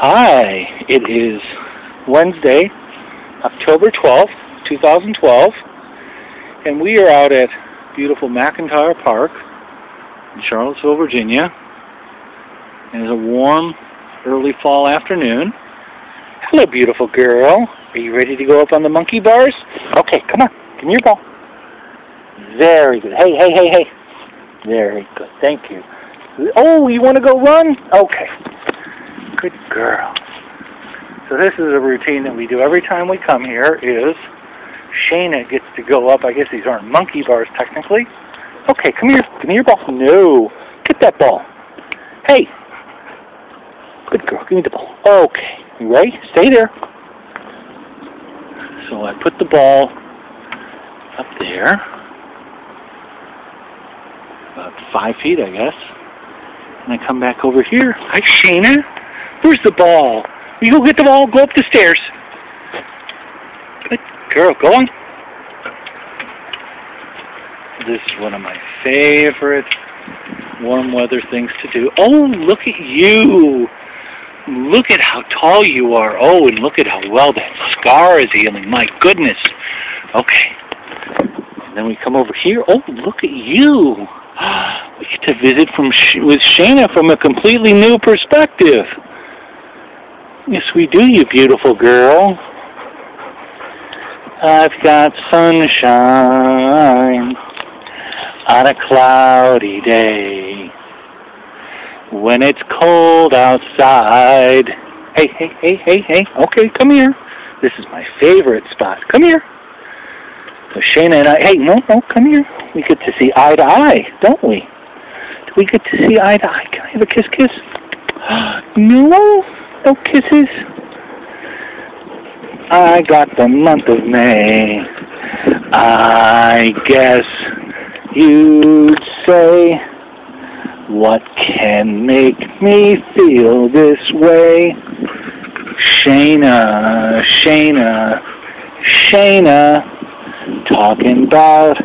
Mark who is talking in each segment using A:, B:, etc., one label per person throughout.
A: Hi, it is Wednesday, October 12th, 2012, and we are out at beautiful McIntire Park in Charlottesville, Virginia. And it's a warm, early fall afternoon. Hello, beautiful girl. Are you ready to go up on the monkey bars? Okay, come on. Give me your ball. Very good. Hey, hey, hey, hey. Very good. Thank you. Oh, you want to go run? Okay. Good girl. So this is a routine that we do every time we come here is Shayna gets to go up. I guess these aren't monkey bars technically. Okay, come here. Give me your ball. No. Get that ball. Hey. Good girl. Give me the ball. Okay. You ready? Stay there. So I put the ball up there. About five feet, I guess. And I come back over here. Hi, Shayna. Where's the ball? You go get the ball, go up the stairs. Good girl, go on. This is one of my favorite warm weather things to do. Oh, look at you. Look at how tall you are. Oh, and look at how well that scar is healing. My goodness. Okay. And then we come over here. Oh, look at you. We get to visit from with Shayna from a completely new perspective. Yes, we do, you beautiful girl. I've got sunshine on a cloudy day. When it's cold outside. Hey, hey, hey, hey, hey. Okay, come here. This is my favorite spot. Come here. So Shayna and I, hey, no, no, come here. We get to see eye to eye, don't we? Do we get to see eye to eye? Can I have a kiss, kiss? no. No kisses. I got the month of May. I guess you'd say, what can make me feel this way? Shayna, Shayna, Shayna, talking about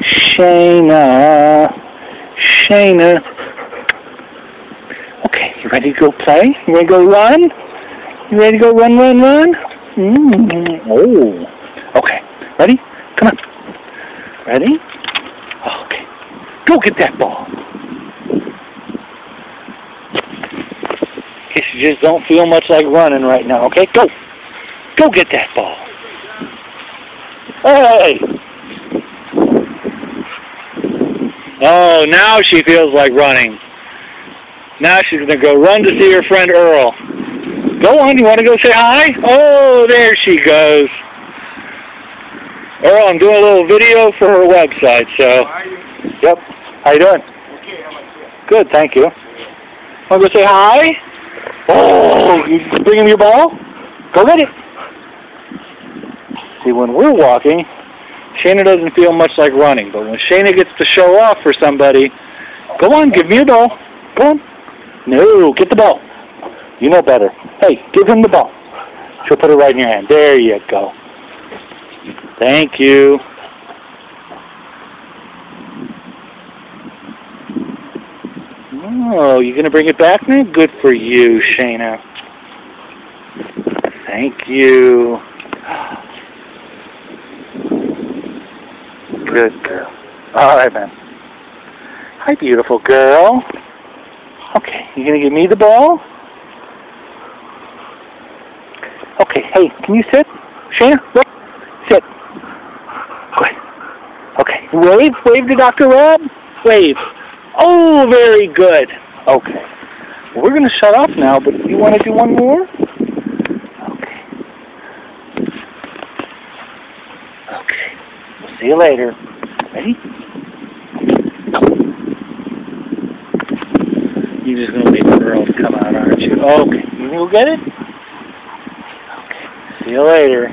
A: Shayna, Shayna. Okay, ready to go play? You ready to go run? You ready to go run, run, run? Mm. Oh. Okay. Ready? Come on. Ready? Okay. Go get that ball. In case you just don't feel much like running right now, okay? Go. Go get that ball. Hey! Oh, now she feels like running. Now she's going to go run to see her friend Earl. Go on, you want to go say hi? Oh, there she goes. Earl, I'm doing a little video for her website, so. Yep. How you doing?
B: Okay, how about you?
A: Good, thank you. Want to go say hi? Oh, you bring him your ball? Go get it. See, when we're walking, Shayna doesn't feel much like running, but when Shayna gets to show off for somebody, go on, give me your ball. Go on. No, get the ball. You know better. Hey, give him the ball. She'll put it right in your hand. There you go. Thank you. Oh, you gonna bring it back now? Good for you, Shayna. Thank you. Good girl. All right, man. Hi, beautiful girl. Okay, you gonna give me the ball? Okay, hey, can you sit? Shayna, look, sit. Good. Okay, wave, wave to Dr. Raab. Wave. Oh, very good. Okay. We're gonna shut off now, but you want to do one more? Okay. Okay. We'll see you later. Ready? You're just gonna wait for Earl come out, aren't you? Okay. You go get it? Okay. See you later.